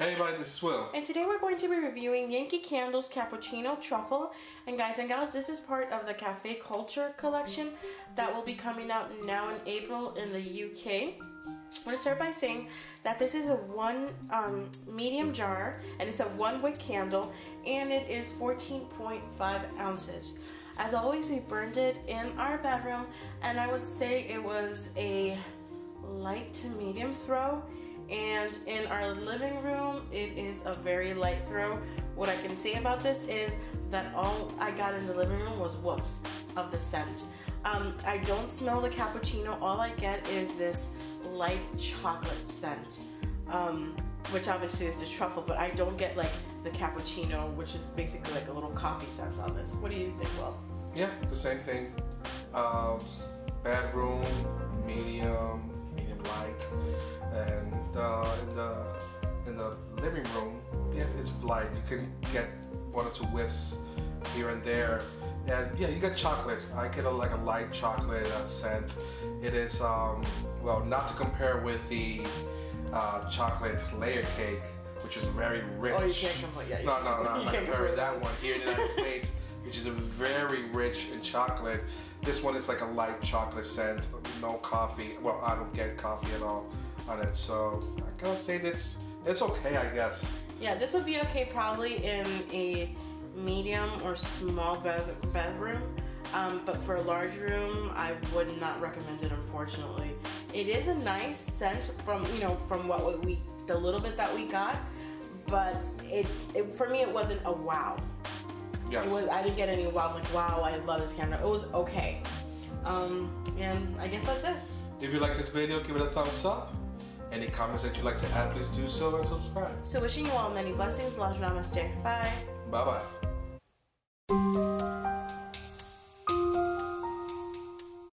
everybody, this is Will. And today we're going to be reviewing Yankee Candle's Cappuccino Truffle. And guys and gals, this is part of the Cafe Culture collection that will be coming out now in April in the UK. I'm going to start by saying that this is a one um, medium jar and it's a one wick candle and it is 14.5 ounces. As always, we burned it in our bedroom and I would say it was a light to medium throw and in our living room it is a very light throw. What I can say about this is that all I got in the living room was woofs of the scent. Um, I don't smell the cappuccino. All I get is this light chocolate scent um, which obviously is the truffle but I don't get like the cappuccino which is basically like a little coffee scent on this. What do you think Will? Yeah, the same thing. Um, bedroom medium living room, yeah, it's light. You can get one or two whiffs here and there, and yeah, you get chocolate. I get a, like a light chocolate uh, scent. It is um, well, not to compare with the uh, chocolate layer cake, which is very rich. Oh, you can't compare. Yeah, no, no, no. I'm not comparing that one here in the United States, which is a very rich in chocolate. This one is like a light chocolate scent, no coffee. Well, I don't get coffee at all on it, so I gotta say that's it's okay, I guess. Yeah, this would be okay probably in a medium or small bed bedroom. Um, but for a large room, I would not recommend it. Unfortunately, it is a nice scent from you know from what we the little bit that we got, but it's it, for me it wasn't a wow. Yes. It was I didn't get any wow like wow I love this candle. It was okay, um, and I guess that's it. If you like this video, give it a thumbs up. Any comments that you'd like to add, please do so and subscribe. So wishing you all many blessings. Love, namaste. Bye. Bye-bye.